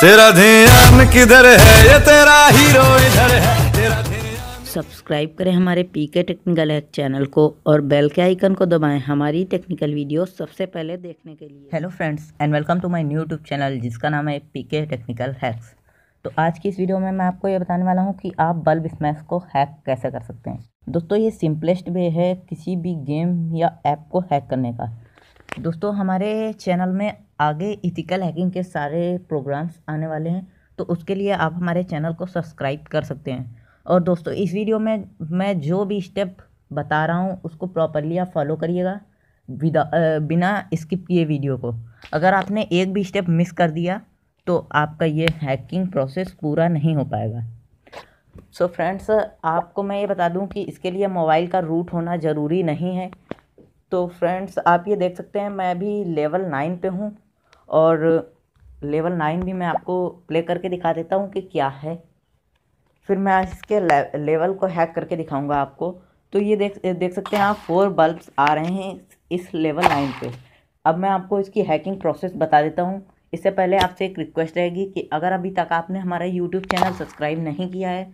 तेरा ध्यान किधर है? ये तेरा हीरो इधर है। तेरा सब्सक्राइब करें हमारे पीके टेक्निकल हैक चैनल को और बेल के आइकन को दबाएँ हमारी टेक्निकल वीडियो सबसे पहले देखने के लिए। Hello friends and welcome to my new YouTube channel जिसका नाम है पीके टेक्निकल हैक्स तो आज की इस वीडियो में मैं आपको ये बताने वाला हूँ कि आप बल्ब स्मैश को हैक कैसे कर सकते हैं। दोस्तों ये सिंपलेस्ट वे है किसी भी गेम या ऐप को हैक करने का। दोस्तों, हमारे चैनल में आगे इथिकल हैकिंग के सारे प्रोग्राम्स आने वाले हैं तो उसके लिए आप हमारे चैनल को सब्सक्राइब कर सकते हैं। और दोस्तों, इस वीडियो में मैं जो भी स्टेप बता रहा हूँ, उसको प्रॉपरली आप फॉलो करिएगा बिना स्किप किए वीडियो को। अगर आपने एक भी स्टेप मिस कर दिया तो आपका ये हैकिंग प्रोसेस पूरा नहीं हो पाएगा। सो so फ्रेंड्स आपको मैं ये बता दूँ कि इसके लिए मोबाइल का रूट होना ज़रूरी नहीं है। तो फ्रेंड्स, आप ये देख सकते हैं, मैं अभी लेवल नाइन पे हूँ और लेवल नाइन भी मैं आपको प्ले करके दिखा देता हूँ कि क्या है। फिर मैं इसके लेवल को हैक करके दिखाऊँगा आपको। तो ये देख देख सकते हैं आप, फोर बल्ब्स आ रहे हैं इस लेवल नाइन पे। अब मैं आपको इसकी हैकिंग प्रोसेस बता देता हूँ। इससे पहले आपसे एक रिक्वेस्ट रहेगी कि अगर अभी तक आपने हमारा यूट्यूब चैनल सब्सक्राइब नहीं किया है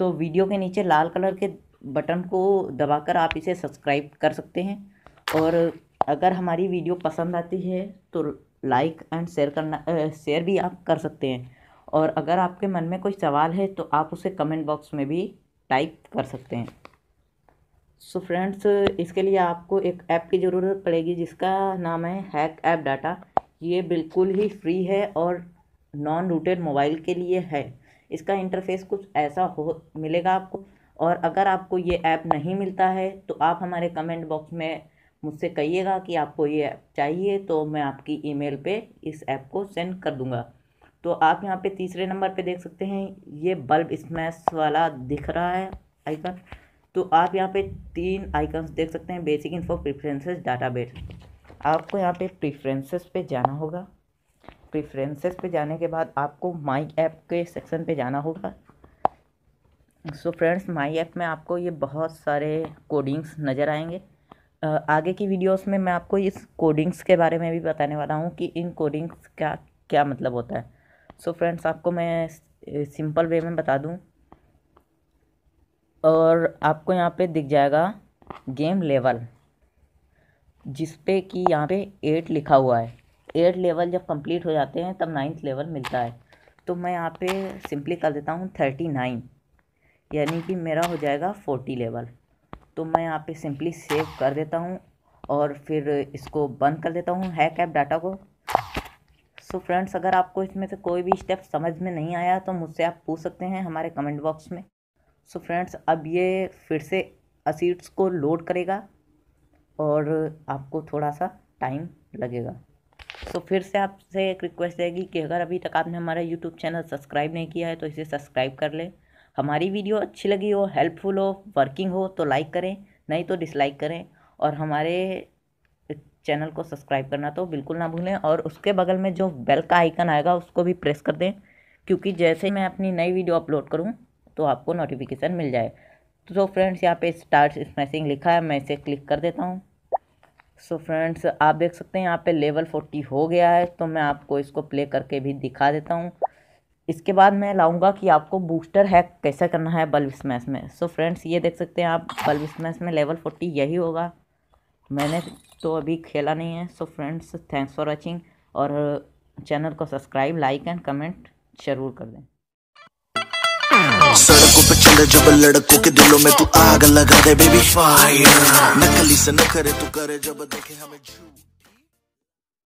तो वीडियो के नीचे लाल कलर के बटन को दबाकर आप इसे सब्सक्राइब कर सकते हैं। और अगर हमारी वीडियो पसंद आती है तो लाइक एंड शेयर करना शेयर भी आप कर सकते हैं। और अगर आपके मन में कोई सवाल है तो आप उसे कमेंट बॉक्स में भी टाइप कर सकते हैं। सो so फ्रेंड्स इसके लिए आपको एक ऐप की ज़रूरत पड़ेगी, जिसका नाम है हैक ऐप डाटा ये बिल्कुल ही फ्री है और नॉन रूटेड मोबाइल के लिए है। इसका इंटरफेस कुछ ऐसा हो, मिलेगा आपको। और अगर आपको ये ऐप नहीं मिलता है तो आप हमारे कमेंट बॉक्स में मुझसे कहिएगा कि आपको ये ऐप चाहिए तो मैं आपकी ईमेल पे इस ऐप को सेंड कर दूँगा। तो आप यहाँ पे तीसरे नंबर पे देख सकते हैं, ये बल्ब स्मैश वाला दिख रहा है आइकन। तो आप यहाँ पे तीन आइकन्स देख सकते हैं, बेसिक इन्फो प्रिफरेंसेस, डाटाबेस। आपको यहाँ पे प्रिफरेंसेस पे जाना होगा। प्रिफरेंसेस पे जाने के बाद आपको माई ऐप के सेक्शन पे जाना होगा। सो फ्रेंड्स माई ऐप में आपको ये बहुत सारे कोडिंग्स नज़र आएँगे। आगे की वीडियोस में मैं आपको इस कोडिंग्स के बारे में भी बताने वाला हूँ कि इन कोडिंग्स का क्या मतलब होता है। सो so फ्रेंड्स आपको मैं सिंपल वे में बता दूँ। और आपको यहाँ पे दिख जाएगा गेम लेवल जिस पे कि यहाँ पे एट लिखा हुआ है। एट लेवल जब कंप्लीट हो जाते हैं, तब नाइन्थ लेवल मिलता है। तो मैं यहाँ पे सिंपली कर देता हूँ थर्टी नाइन यानी कि मेरा हो जाएगा फोर्टी लेवल तो मैं यहाँ पे सिंपली सेव कर देता हूँ और फिर इसको बंद कर देता हूँ हैक ऐप डाटा को। सो so फ्रेंड्स अगर आपको इसमें से कोई भी स्टेप समझ में नहीं आया तो मुझसे आप पूछ सकते हैं हमारे कमेंट बॉक्स में। सो so फ्रेंड्स अब ये फिर से असीट्स को लोड करेगा और आपको थोड़ा सा टाइम लगेगा। सो so फिर से आपसे एक रिक्वेस्ट रहेगी कि अगर अभी तक आपने हमारा यूट्यूब चैनल सब्सक्राइब नहीं किया है तो इसे सब्सक्राइब कर लें। हमारी वीडियो अच्छी लगी हो हेल्पफुल हो वर्किंग हो तो लाइक करें, नहीं तो डिसलाइक करें। और हमारे चैनल को सब्सक्राइब करना तो बिल्कुल ना भूलें। और उसके बगल में जो बेल का आइकन आएगा, उसको भी प्रेस कर दें। क्योंकि जैसे ही मैं अपनी नई वीडियो अपलोड करूँ तो आपको नोटिफिकेशन मिल जाए। तो फ्रेंड्स यहाँ पे स्टार्ट स्मैशिंग लिखा है, मैं इसे क्लिक कर देता हूँ। सो फ्रेंड्स आप देख सकते हैं, यहाँ पे लेवल फोर्टी हो गया है तो मैं आपको इसको प्ले करके भी दिखा देता हूँ। इसके बाद मैं लाऊँगा कि आपको बूस्टर हैक कैसे करना है बल्ब स्मैश में। सो so फ्रेंड्स ये देख सकते हैं आप बल्ब स्मैश में लेवल फोर्टी यही होगा। मैंने तो अभी खेला नहीं है। So friends thanks for watching और चैनल को सब्सक्राइब लाइक एंड कमेंट ज़रूर कर दें। सड़कों पे चले जब लड़कों के दिलों में तू आग लगा दे बेबी फायर नकली से नखरे तू करे जब देखे हमें